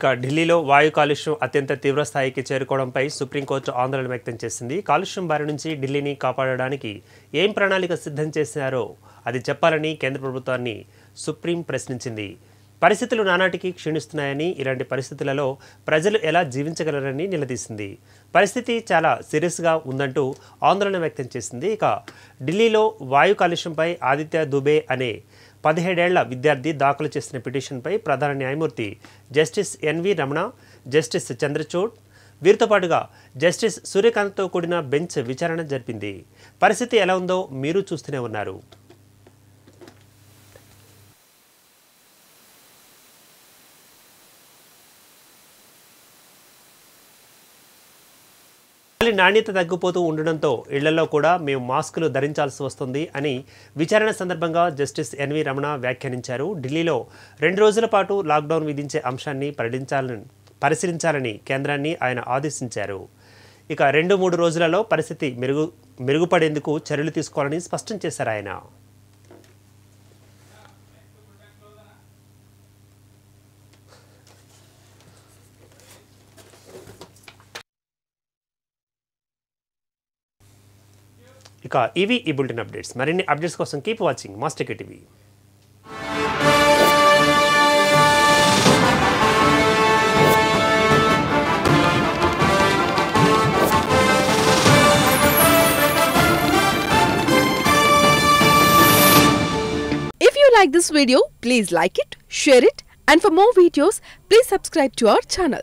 ఇక ఢిల్లీలో వాయు కాలుష్యం అత్యంత తీవ్ర స్థాయికి చేరుకోవడంపై సుప్రీంకోర్టు ఆందోళన వ్యక్తం చేసింది. కాలుష్యం బారి నుంచి ఢిల్లీని కాపాడడానికి ఏం ప్రణాళిక సిద్ధం చేశారో అది చెప్పాలని కేంద్ర ప్రభుత్వాన్ని సుప్రీం ప్రశ్నించింది. పరిస్థితులు నానాటికి క్షీణిస్తున్నాయని ఇలాంటి పరిస్థితులలో ప్రజలు ఎలా జీవించగలరని నిలదీసింది. పరిస్థితి చాలా సీరియస్గా ఉందంటూ ఆందోళన వ్యక్తం చేసింది. ఇక ఢిల్లీలో వాయు కాలుష్యంపై ఆదిత్య దుబే అనే పదిహేడేళ్ళ విద్యార్థి దాఖలు చేసిన పిటిషన్పై ప్రధాన న్యాయమూర్తి justice NV Ramana justice Chandrachud వీరితో పాటుగా జస్టిస్ సూర్యకాంత్తో కూడిన బెంచ్ విచారణ జరిపింది. పరిస్థితి ఎలా ఉందో మీరు చూస్తూనే ఉన్నారు. గాలి నాణ్యత తగ్గిపోతూ ఉండడంతో ఇళ్ళలో కూడా మేము మాస్కులు ధరించాల్సి వస్తుంది అని విచారణ సందర్భంగా జస్టిస్ ఎన్వి రమణ వ్యాఖ్యానించారు. ఢిల్లీలో రెండు రోజుల పాటు లాక్డౌన్ విధించే అంశాన్ని పరిడించాలని పరిశీలించాలని కేంద్రాన్ని ఆయన ఆదేశించారు. ఇక రెండు మూడు రోజులలో పరిస్థితి మెరుగు మెరుగుపడేందుకు చర్యలు తీసుకోవాలని స్పష్టం చేశారు ఆయన. ఇక ఇవి ఈ బులెటిన్ అప్డేట్స్ మరిన్ని అప్డేట్స్ కోసం keep watching master TV If you like this video, please like it, share it, and for more videos, please subscribe to our channel.